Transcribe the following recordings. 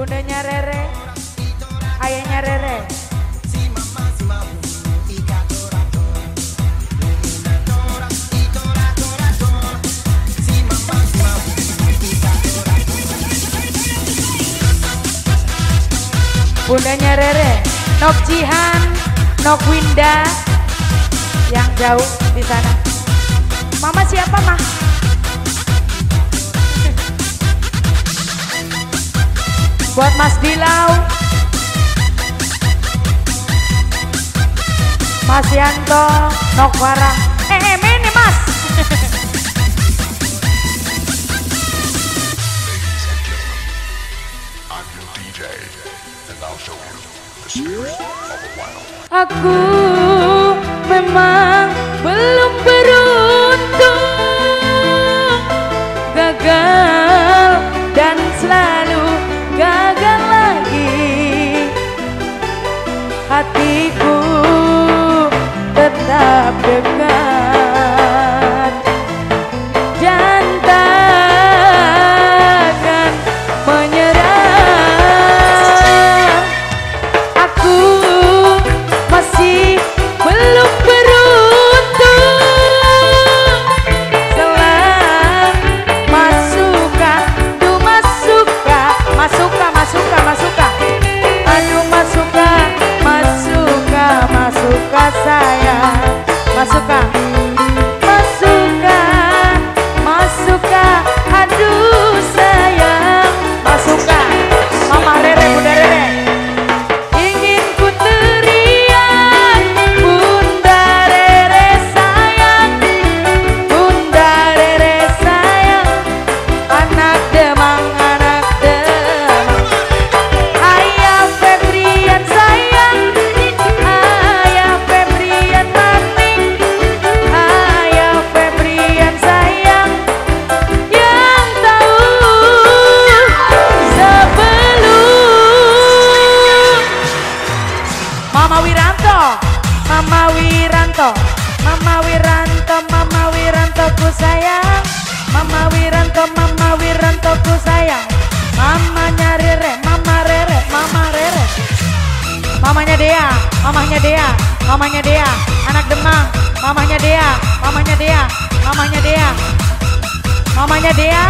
bundanya Rere, ayahnya Rere. Bundanya Rere, Nok Jihan, Nok Winda, yang jauh di sana. Mama siapa mah? Buat Mas Dilau, Mas Yanto, Nok Farah. Eh, eh, ini Mas. I'm your DJ, and Wiranto, Mama Wiranto, Mama Wiranto ku sayang, Mama Wiranto, Mama Wiranto ku sayang, Mamanya Rere, Mama Rere, Mama Rere, Mamanya Dea, Mamanya Dea, Mamanya Dea, anak Demang, Mamanya Dea, Mamanya Dea, Mamanya Dea, Mamanya Dea,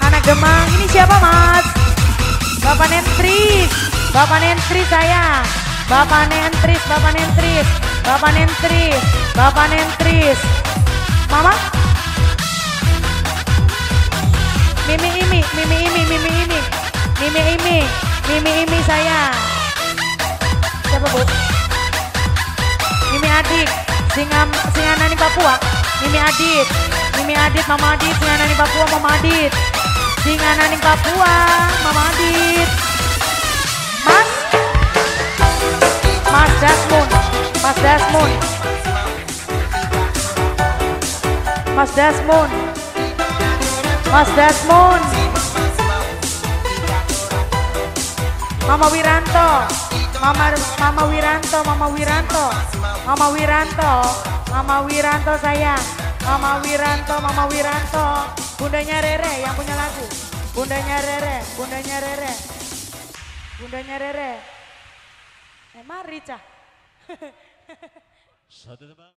anak Demang, ini siapa mas? Bapak Nentris, Bapak Nentris saya. Bapak Nentris, Bapak Nentris, Bapak Nentris, Bapak Nentris. Mama? Mimi Imi, Mimi Imi, Mimi Imi, Mimi Imi, Mimi Imi saya. Siapa bu? Mimi Adit, Singam, Singanani Papua. Mimi Adit, Mimi Adit, Mama Adit, Singanani Papua, Mama Adit. Singanani Papua, Mama Adit. Dasmun. Mas Dasmun. Mas Dasmun. Mama Wiranto. Mama Mama Wiranto, Mama Wiranto. Mama Wiranto. Mama Wiranto sayang. Mama Wiranto, Mama Wiranto. Bundanya Rere yang punya lagu. Bundanya Rere, bundanya Rere. Bundanya Rere. Eh mari cah. Şadedim ben.